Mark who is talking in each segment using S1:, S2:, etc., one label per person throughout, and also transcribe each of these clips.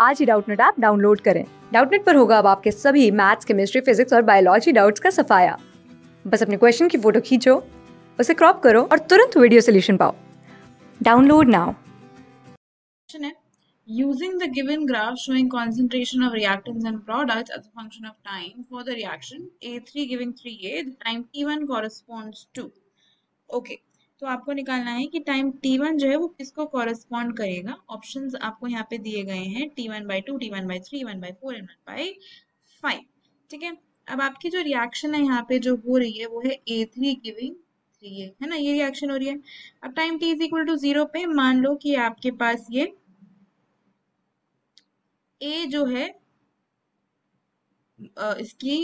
S1: आज ही Doubtnut app download करें डाउटनेट पर होगा अब आपके सभी मैथ्स केमिस्ट्री फिजिक्स और बायोलॉजी डाउट्स का सफाया बस अपने क्वेश्चन की फ़ोटो खींचो उसे क्रॉप करो और तुरंत वीडियो सोल्यूशन पाओ download now
S2: using the given graph showing concentration of reactants and products as a function of time for the reaction A3 giving 3A the time T1 corresponds to okay तो आपको निकालना है कि time T1 जो है वो किसको correspond करेगा? ऑप्शन आपको यहाँ पे दिए गए हैं T1 by two T one by three one by four and one by five ठीक है? अब आपकी जो रिएक्शन है यहाँ पे जो हो रही है, वो है ए थ्री गिविंग थ्री है ना? ये रिएक्शन हो रही है। अब time T is equal to zero पे मान लो कि आपके पास ये ए जो है इसकी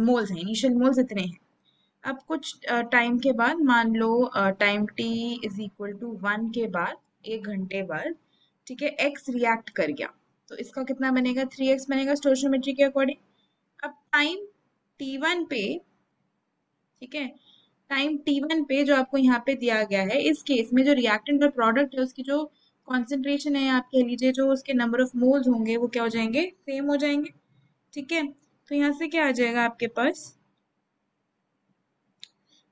S2: मोल्स हैं इनिशियल मोल्स इतने हैं। अब कुछ टाइम के बाद, मान लो time T is equal to one के बाद, एक घंटे बाद, ठीक है एक्स रिएक्ट कर गया। तो इसका कितना बनेगा? थ्री एक्स बनेगा स्टोशियोमेट्री के अकॉर्डिंग अब टाइम टी वन पे, ठीक है टाइम टी वन पे जो आपको यहाँ पे दिया गया है, इस केस में जो रिएक्टेंट और प्रोडक्ट है, उसकी जो कॉन्सेंट्रेशन है, आप कह लीजिए, जो उसके नंबर ऑफ़ मोल्स होंगे, वो क्या हो जाएँगे? सेम हो जाएँगे। ठीक है तो यहाँ से क्या आ जाएगा आपके पास?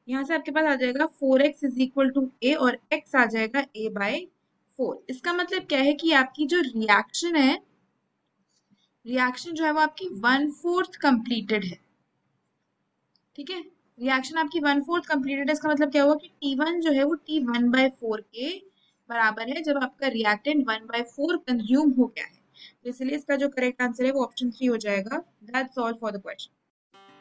S2: यहाँ से आपके पास आ जाएगा four X is equal to A और एक्स आ जाएगा ए बाय फोर इसका मतलब क्या है कि आपकी जो रिएक्शन है रिएक्शन जो है वो आपकी वन फोर्थ कंप्लीटेड है। ठीक है? रिएक्शन आपकी वन फोर्थ कंप्लीटेड है, इसका मतलब क्या हुआ कि टी वन जो है वो टी वन बाय फोर के बराबर है जब आपका reactant one by four consume हो गया है। तो इसलिए इसका जो करेक्ट आंसर है वो ऑप्शन थ्री हो जाएगा। That's all for the question